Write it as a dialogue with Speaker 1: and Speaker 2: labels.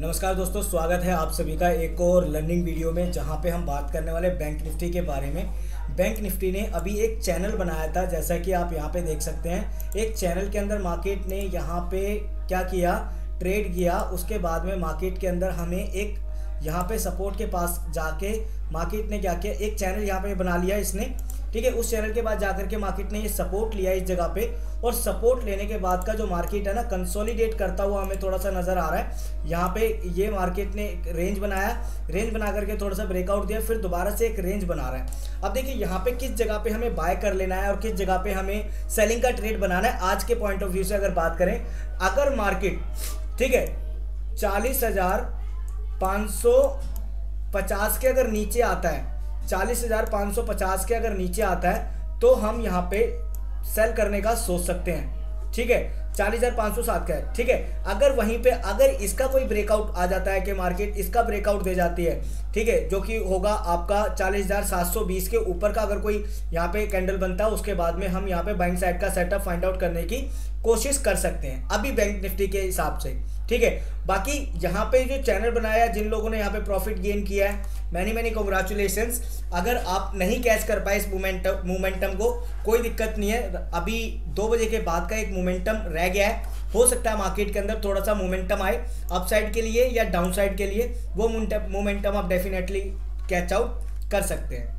Speaker 1: नमस्कार दोस्तों, स्वागत है आप सभी का एक और लर्निंग वीडियो में, जहाँ पे हम बात करने वाले बैंक निफ्टी के बारे में। बैंक निफ्टी ने अभी एक चैनल बनाया था, जैसा कि आप यहाँ पे देख सकते हैं। एक चैनल के अंदर मार्केट ने यहाँ पे क्या किया? ट्रेड किया। उसके बाद में मार्केट के अंदर हमें एक यहाँ पे सपोर्ट के पास जाके मार्केट ने क्या किया? एक चैनल यहाँ पे बना लिया इसने। ठीक है, उस चैनल के बाद जाकर के मार्केट ने ये सपोर्ट लिया इस जगह पे। और सपोर्ट लेने के बाद का जो मार्केट है ना कंसोलिडेट करता हुआ हमें थोड़ा सा नज़र आ रहा है। यहाँ पे ये मार्केट ने एक रेंज बनाया। रेंज बना करके थोड़ा सा ब्रेकआउट दिया, फिर दोबारा से एक रेंज बना रहा है। अब देखिए, यहाँ पे किस जगह पे हमें बाय कर लेना है और किस जगह पे हमें सेलिंग का ट्रेड बनाना है, आज के पॉइंट ऑफ़ व्यू से अगर बात करें, अगर मार्केट ठीक है, चालीस हज़ार पाँच सौ पचास के अगर नीचे आता है चालीस हज़ार पाँच सौ पचास के अगर नीचे आता है तो हम यहाँ पे सेल करने का सोच सकते हैं। ठीक है? चालीस हज़ार पाँच सौ सात का है। ठीक है? अगर वहीं पे, अगर इसका कोई ब्रेकआउट आ जाता है कि मार्केट इसका ब्रेकआउट दे जाती है, ठीक है? जो कि होगा आपका चालीस हज़ार सात सौ बीस के ऊपर का अगर कोई यहाँ पे कैंडल बनता है, उसके बाद में हम यहाँ पे बैंक साइड का सेटअप फाइंड आउट करने की कोशिश कर सकते हैं। अभी बैंक निफ्टी के हिसाब से। ठीक है? बाकी यहाँ पे जो चैनल बनाया, जिन लोगों ने यहाँ पे प्रॉफिट गेन किया है मैनी मैनी कॉन्ग्रेचुलेशन अगर आप नहीं कैच कर पाए इस मोमेंटम मोमेंटम को, कोई दिक्कत नहीं है। अभी दो बजे के बाद का एक मोमेंटम रह गया है। हो सकता है मार्केट के अंदर थोड़ा सा मोमेंटम आए अपसाइड के लिए या डाउन साइड के लिए, वो मोमेंटम आप डेफिनेटली कैच आउट कर सकते हैं।